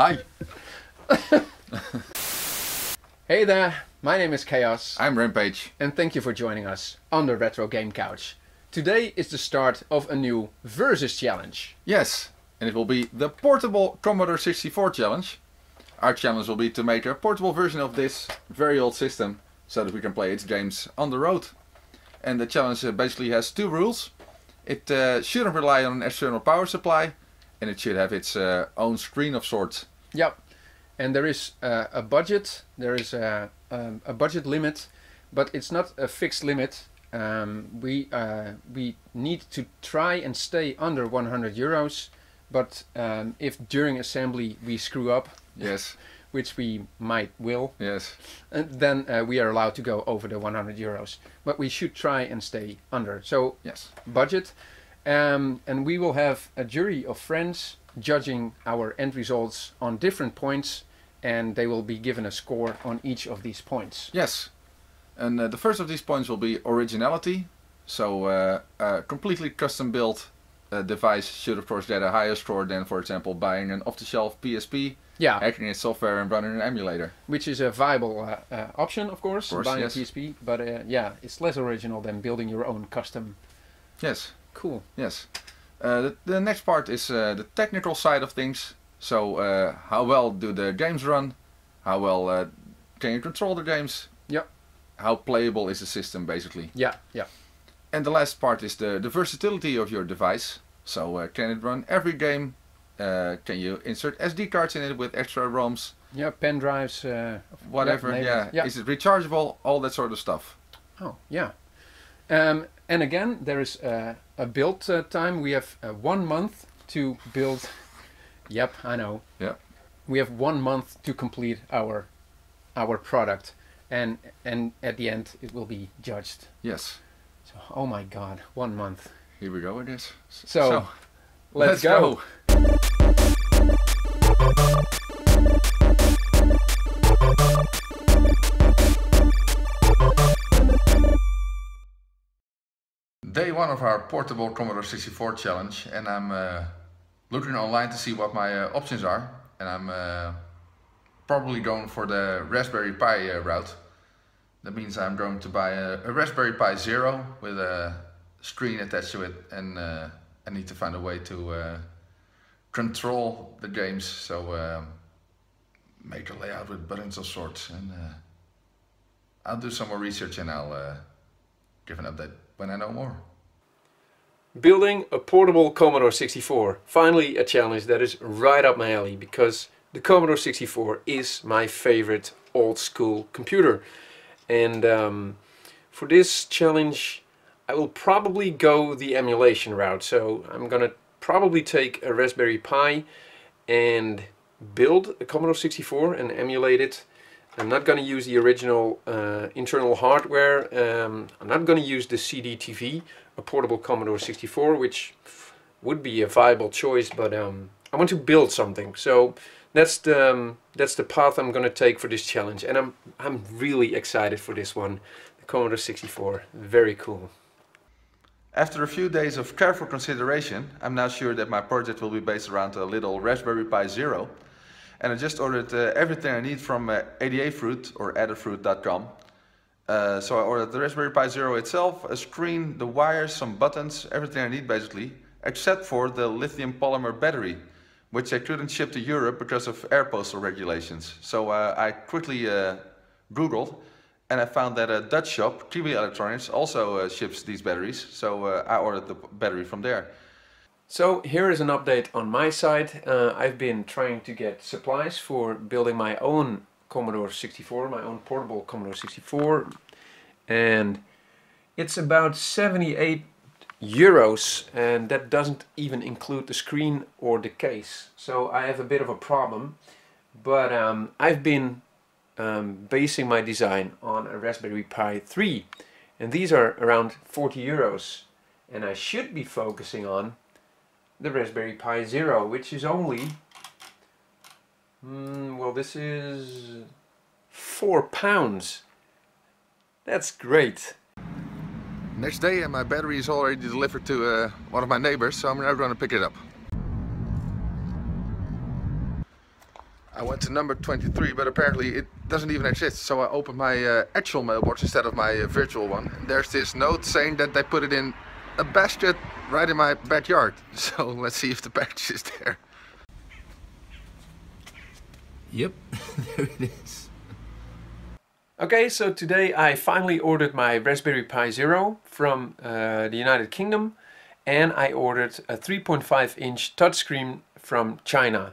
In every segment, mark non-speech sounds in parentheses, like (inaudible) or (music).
Hi. (laughs) Hey there, my name is Chaos, I'm Rampage. and thank you for joining us on the Retro Game Couch. Today is the start of a new Versus Challenge. Yes, and it will be the portable Commodore 64 challenge. Our challenge will be to make a portable version of this very old system so that we can play its games on the road. And the challenge uh, basically has two rules. It uh, shouldn't rely on an external power supply and it should have its uh, own screen of sorts. Yep, and there is uh, a budget, there is a, um, a budget limit, but it's not a fixed limit. Um, we, uh, we need to try and stay under 100 euros, but um, if during assembly we screw up, Yes, (laughs) which we might will, yes. and then uh, we are allowed to go over the 100 euros. But we should try and stay under. So Yes. budget, um, and we will have a jury of friends judging our end results on different points, and they will be given a score on each of these points. Yes. And uh, the first of these points will be originality. So uh, a completely custom built uh, device should of course get a higher score than for example buying an off-the-shelf PSP, Yeah, hacking its software and running an emulator. which is a viable uh, uh, option, of course, Of course, buying yes. a PSP. But uh, yeah, it's less original than building your own custom. Yes, Cool. yes. Uh, the, the next part is uh, the technical side of things. So uh, how well do the games run? How well uh, can you control the games? Yep. How playable is the system basically? Yeah, yeah. And the last part is the, the versatility of your device. So uh, can it run every game? Uh, can you insert SD cards in it with extra ROMs? Yeah, pen drives. Uh, Whatever. Yeah. Yeah. Is it rechargeable? All that sort of stuff. Oh, yeah. Um, and again, there is uh, a build uh, time. We have uh, one month to build. Yep, I know. Yeah. We have one month to complete our our product, and and at the end it will be judged. Yes. So, oh my God, one month. Here we go. It is. S- So, Let's, go. Day one of our portable Commodore 64 challenge, and I'm uh, looking online to see what my uh, options are, and I'm uh, probably going for the Raspberry Pi uh, route. That means I'm going to buy a, a Raspberry Pi Zero with a screen attached to it, and uh, I need to find a way to uh, control the games. So um, make a layout with buttons of sorts, and I'll do some more research and I'll give an update when I know more. Building a portable Commodore 64. Finally, a challenge that is right up my alley because the Commodore 64 is my favorite old school computer. And um, for this challenge, I will probably go the emulation route. So I'm gonna probably take a Raspberry Pi and build a Commodore 64 and emulate it. I'm not going to use the original uh, internal hardware. Um, I'm not going to use the CD-TV, a portable Commodore 64, which would be a viable choice, but um, I want to build something. So that's the um, that's the path I'm going to take for this challenge, and I'm I'm really excited for this one. The Commodore 64, very cool. After a few days of careful consideration, I'm now sure that my project will be based around a little Raspberry Pi Zero. And I just ordered uh, everything I need from uh, Adafruit or Adafruit.com. Uh, so I ordered the Raspberry Pi Zero itself, a screen, the wires, some buttons, everything I need basically, except for the lithium polymer battery, which I couldn't ship to Europe because of air postal regulations. So uh, I quickly uh, Googled and I found that a Dutch shop, Kiwi Electronics, also uh, ships these batteries. So uh, I ordered the battery from there. So here is an update on my side. Uh, I've been trying to get supplies for building my own Commodore 64, my own portable Commodore 64. And it's about 78 euros and that doesn't even include the screen or the case. So I have a bit of a problem. But um, I've been um, basing my design on a Raspberry Pi 3 and these are around 40 euros and I should be focusing on the Raspberry Pi Zero, which is only, mm, well, this is four pounds. That's great. Next day and my battery is already delivered to uh, one of my neighbors, so I'm now going to pick it up. I went to number 23, but apparently it doesn't even exist. So I opened my uh, actual mailbox instead of my uh, virtual one. There's this note saying that they put it in a basket right in my backyard. (laughs) So let's see if the package is there. Yep, (laughs) there it is. Okay, so today I finally ordered my Raspberry Pi Zero from uh, the United Kingdom and I ordered a 3.5 inch touchscreen from China.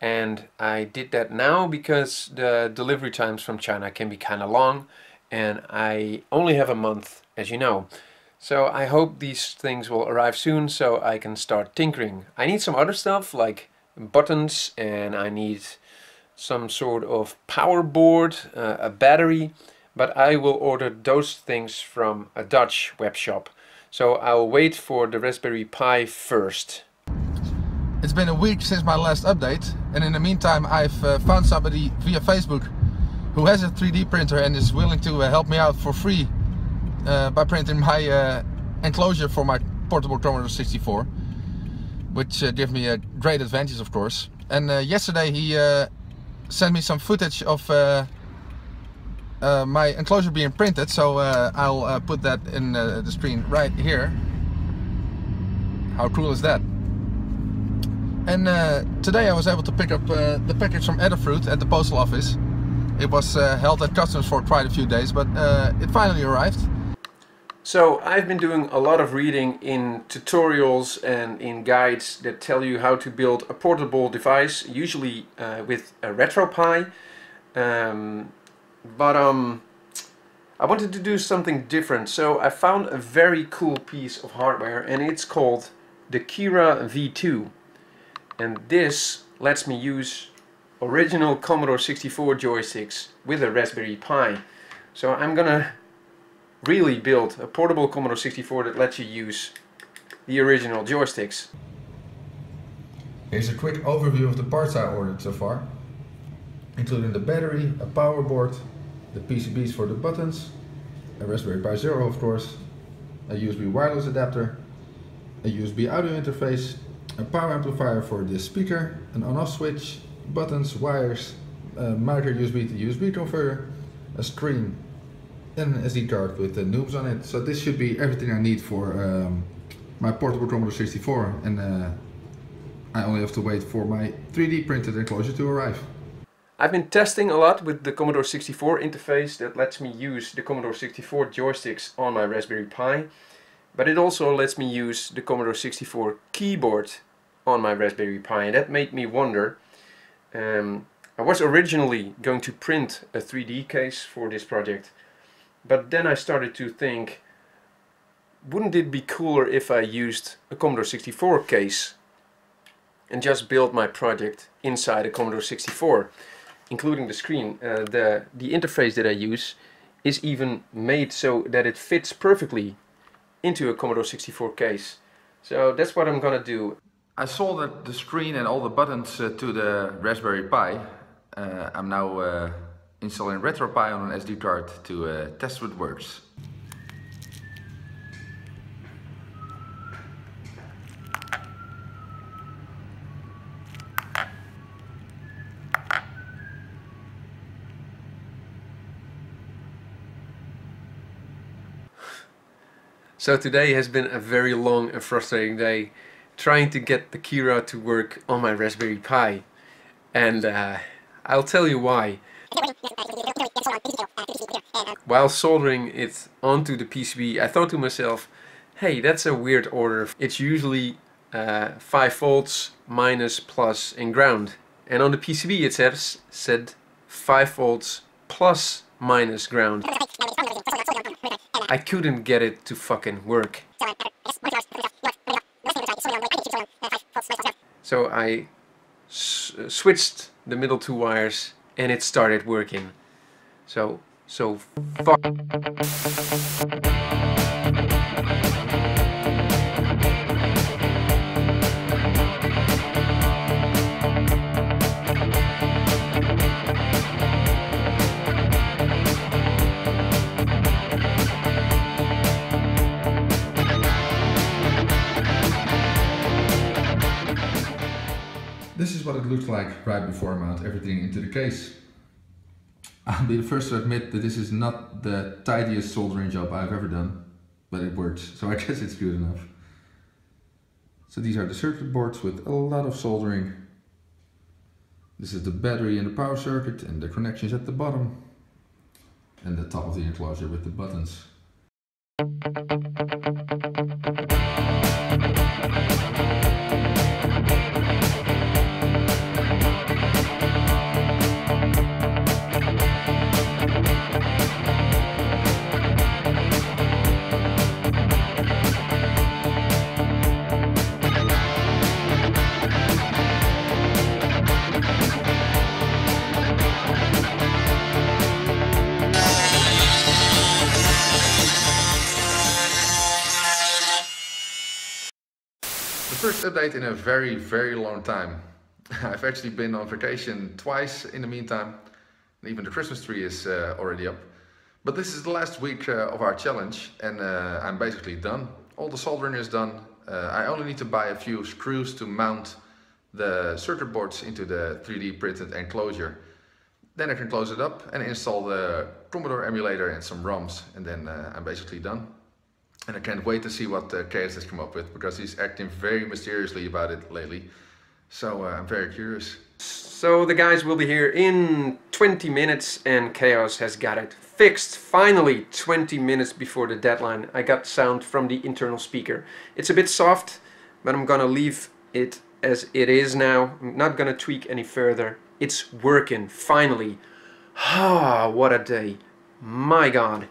And I did that now because the delivery times from China can be kind of long and I only have a month, as you know. So I hope these things will arrive soon so I can start tinkering. I need some other stuff like buttons and I need some sort of power board, uh, a battery, but I will order those things from a Dutch web shop. So I'll wait for the Raspberry Pi first. It's been a week since my last update and in the meantime I've uh, found somebody via Facebook who has a 3D printer and is willing to uh, help me out for free uh, by printing my uh, enclosure for my portable Commodore 64 which uh, gives me a great advantage of course. And uh, yesterday he sent me some footage of uh, uh, my enclosure being printed. So uh, I'll uh, put that in uh, the screen right here. How cool is that? And uh, today I was able to pick up the package from Adafruit at the postal office. It was held at customs for quite a few days but it finally arrived so I've been doing a lot of reading in tutorials and in guides that tell you how to build a portable device, usually uh, with a RetroPie. Um, but um, I wanted to do something different, so I found a very cool piece of hardware and it's called the Keyrah V2. And this lets me use original Commodore 64 joysticks with a Raspberry Pi. So I'm gonna really build a portable Commodore 64 that lets you use the original joysticks. Here's a quick overview of the parts I ordered so far, including the battery, a power board, the PCBs for the buttons, a Raspberry Pi Zero of course, a USB wireless adapter, a USB audio interface, a power amplifier for the speaker, an on-off switch, buttons, wires, a micro USB to USB converter, a screen, an SD card with the NOOBS on it. So this should be everything I need for um, my portable Commodore 64 and uh, I only have to wait for my 3D printed enclosure to arrive. I've been testing a lot with the Commodore 64 interface that lets me use the Commodore 64 joysticks on my Raspberry Pi but it also lets me use the Commodore 64 keyboard on my Raspberry Pi and that made me wonder um, I was originally going to print a 3D case for this project but then I started to think, wouldn't it be cooler if I used a Commodore 64 case and just build my project inside a Commodore 64, including the screen. Uh, the, the interface that I use is even made so that it fits perfectly into a Commodore 64 case. So that's what I'm gonna do. I saw that the screen and all the buttons uh, to the Raspberry Pi. Uh, I'm now uh, installing RetroPie on an SD card to uh, test what works. So today has been a very long and frustrating day trying to get the Keyrah to work on my Raspberry Pi and uh, I'll tell you why. While soldering it onto the PCB, I thought to myself, hey, that's a weird order. It's usually uh, 5 volts, minus, plus, and ground. And on the PCB it says, said 5 volts, plus, minus, ground. I couldn't get it to fucking work. So I switched the middle two wires and it started working. So, so far. Looks like right before I mount everything into the case. I'll be the first to admit that this is not the tidiest soldering job I've ever done, but it works, so I (laughs) guess it's good enough. So these are the circuit boards with a lot of soldering. This is the battery and the power circuit and the connections at the bottom. And the top of the enclosure with the buttons. Update in a very, very long time. (laughs) I've actually been on vacation twice in the meantime. And even the Christmas tree is uh, already up. But this is the last week uh, of our challenge and uh, I'm basically done. All the soldering is done. Uh, I only need to buy a few screws to mount the circuit boards into the 3D printed enclosure. Then I can close it up and install the Commodore emulator and some ROMs and then uh, I'm basically done. And I can't wait to see what uh, Chaos has come up with because he's acting very mysteriously about it lately. So uh, I'm very curious. So the guys will be here in 20 minutes and Chaos has got it fixed. Finally, 20 minutes before the deadline, I got sound from the internal speaker. It's a bit soft, but I'm gonna leave it as it is now. I'm not gonna tweak any further. It's working, finally. Ah, what a day. My god.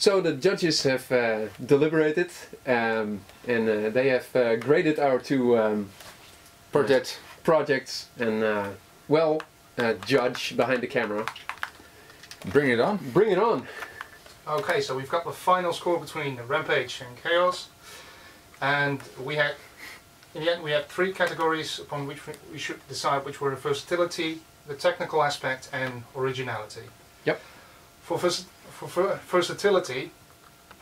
So the judges have uh, deliberated um, and uh, they have uh, graded our two um, Project. projects and uh, well, uh, judge behind the camera. Bring it on. Bring it on. Okay, so we've got the final score between Rampage and Chaos, and we had, in the end, we had three categories upon which we- we should decide which were versatility, the technical aspect, and originality. Yep. For, vers- for versatility,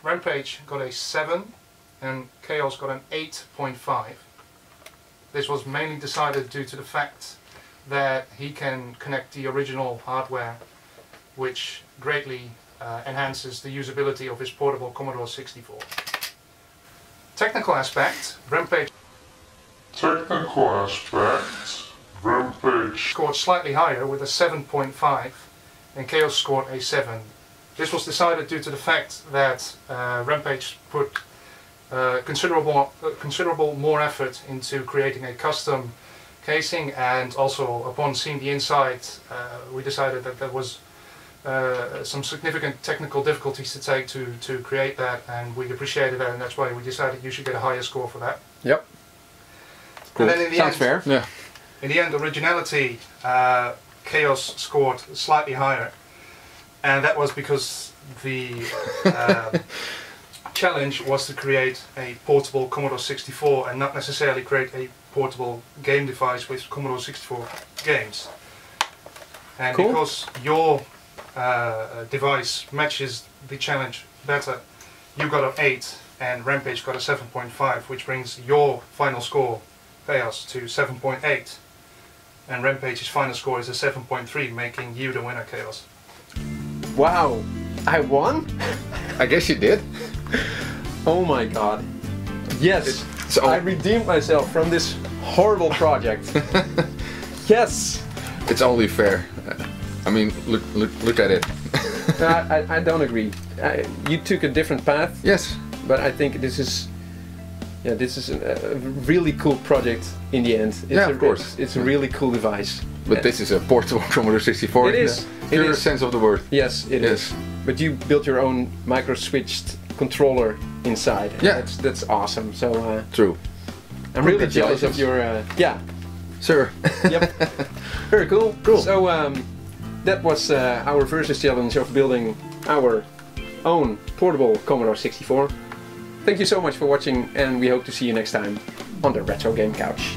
Rampage got a 7 and Chaos got an 8.5. This was mainly decided due to the fact that he can connect the original hardware, which greatly uh, enhances the usability of his portable Commodore 64. Technical aspect, Rampage Technical aspect, Rampage scored slightly higher with a 7.5 and Chaos scored a 7. This was decided due to the fact that uh, Rampage put uh, considerable, uh, considerable more effort into creating a custom casing and also upon seeing the inside uh, we decided that there was uh, some significant technical difficulties to take to, to create that and we appreciated that and that's why we decided you should get a higher score for that. Yep. And then in the Sounds end, fair. Yeah. In the end, originality, uh, Chaos scored slightly higher, and that was because the uh, (laughs) challenge was to create a portable Commodore 64 and not necessarily create a portable game device with Commodore 64 games. And Cool. because your uh, device matches the challenge better, you got an 8 and Rampage got a 7.5, which brings your final score, Chaos, to 7.8 and Rampage's final score is a 7.3, making you the winner, Chaos. Wow. I won? I guess you did. Oh my god. Yes. So I redeemed myself from this horrible project. (laughs) yes. it's only fair. I mean, look, look, look at it. (laughs) I, I, I don't agree. I, you took a different path, yes. but I think this is yeah, this is a, a really cool project in the end. It's Yeah, a, of course. It's, it's a really cool device. But this is a portable (laughs) Commodore 64. It is. In the It sense of the word. Yes, it is. Yes. But you built your own micro switched controller inside. Yeah. That's, that's awesome. So uh, True. I'm really jealous of your, uh, yeah, Sure. yep. (laughs) Very cool. Cool. So um, that was uh, our versus challenge of building our own portable Commodore 64. Thank you so much for watching and we hope to see you next time on the Retro Game Couch.